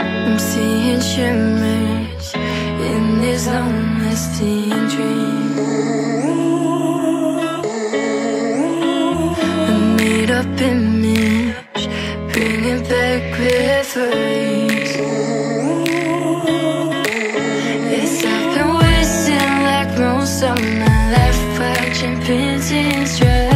I'm seeing shimmers in this long-lasting dream. A made-up image, bringing back memories. Yes, I've been wasting like most of my life watching paintings dry.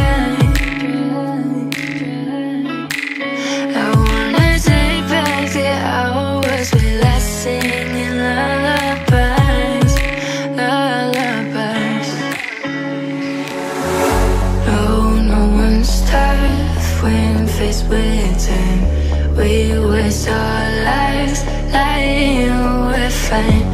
Faced with. We waste our lives lying we're fine.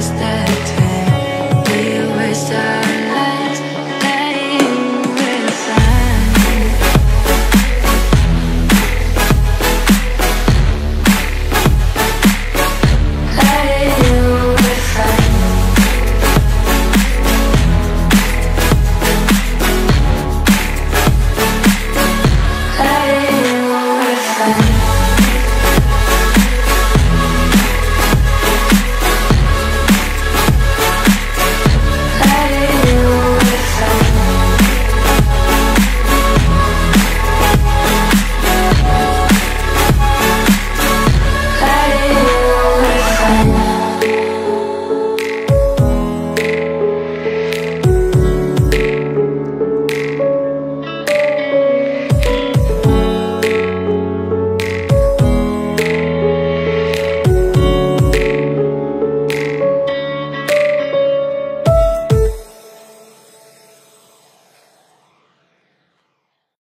hasta